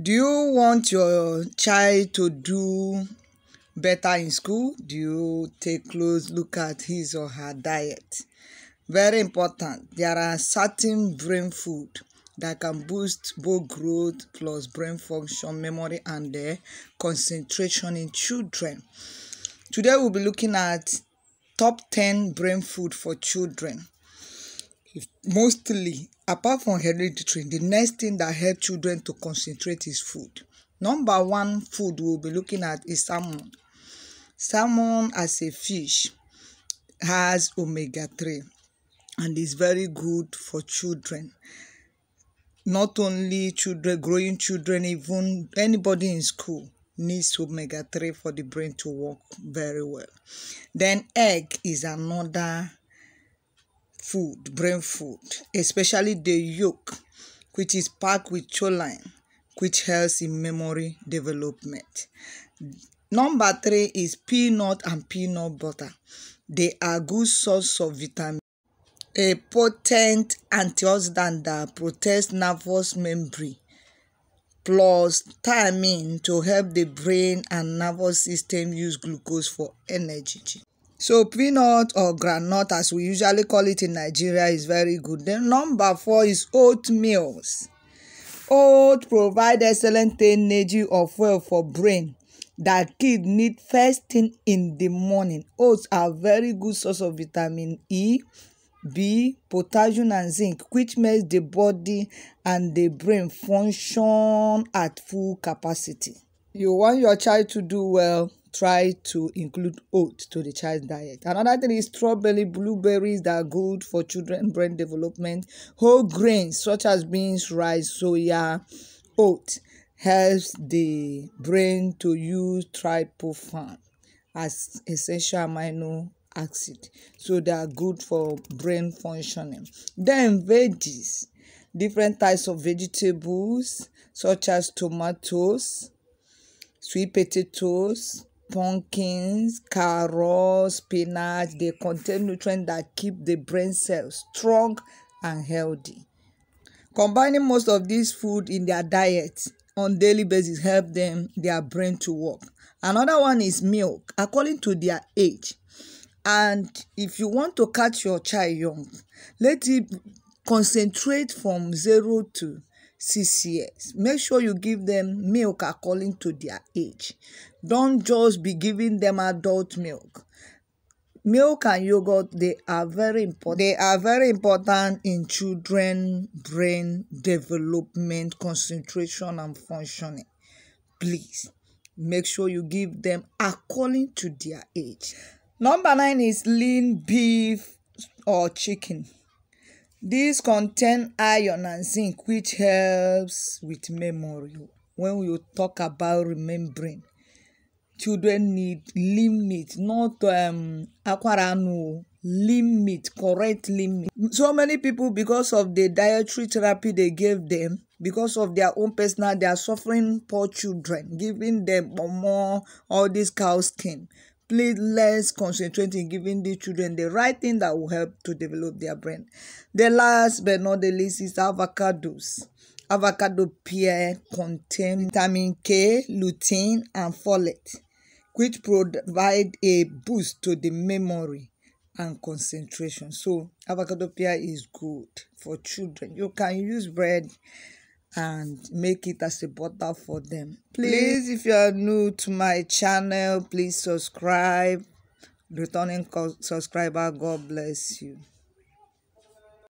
Do you want your child to do better in school? Do you take close look at his or her diet? Very important. There are certain brain food that can boost both growth plus brain function, memory, and uh, concentration in children. Today we'll be looking at top 10 brain food for children. Mostly apart from hereditary the next thing that help children to concentrate is food. Number one food we'll be looking at is salmon. Salmon as a fish has omega-3 and is very good for children. Not only children growing children even anybody in school needs omega-3 for the brain to work very well. Then egg is another food, brain food, especially the yolk, which is packed with choline, which helps in memory development. Number three is peanut and peanut butter. They are good source of vitamin. A potent antioxidant that protects nervous membrane plus thiamine to help the brain and nervous system use glucose for energy. So peanut or groundnut as we usually call it in Nigeria is very good. Then number four is oatmeals. Oat provide excellent energy of fuel for brain that kids need first thing in the morning. Oats are very good source of vitamin E, B, potassium and zinc which makes the body and the brain function at full capacity. You want your child to do well try to include oats to the child's diet. Another thing is strawberry, blueberries that are good for children brain development. Whole grains such as beans, rice, soya, oat helps the brain to use tryptophan as essential amino acid. So they are good for brain functioning. Then veggies, different types of vegetables such as tomatoes, sweet potatoes, pumpkins, carrots, spinach, they contain nutrients that keep the brain cells strong and healthy. Combining most of these food in their diet on daily basis help them their brain to work. Another one is milk according to their age. And if you want to catch your child young, let it concentrate from zero to six years. Make sure you give them milk according to their age. Don't just be giving them adult milk. Milk and yogurt, they are very important. They are very important in children brain development, concentration and functioning. Please make sure you give them according to their age. Number nine is lean beef or chicken. These contain iron and zinc which helps with memory. When we talk about remembering, children need meat, not um aquaranu, lean meat, correct meat. So many people because of the dietary therapy they gave them, because of their own personal, they are suffering poor children, giving them more all this cow skin please let's concentrate in giving the children the right thing that will help to develop their brain. The last but not the least is avocados. Avocado pear contain vitamin K, lutein, and folate, which provide a boost to the memory and concentration. So avocado pear is good for children. You can use bread and make it as a butter for them. Please. If you are new to my channel please subscribe. Returning subscriber god bless you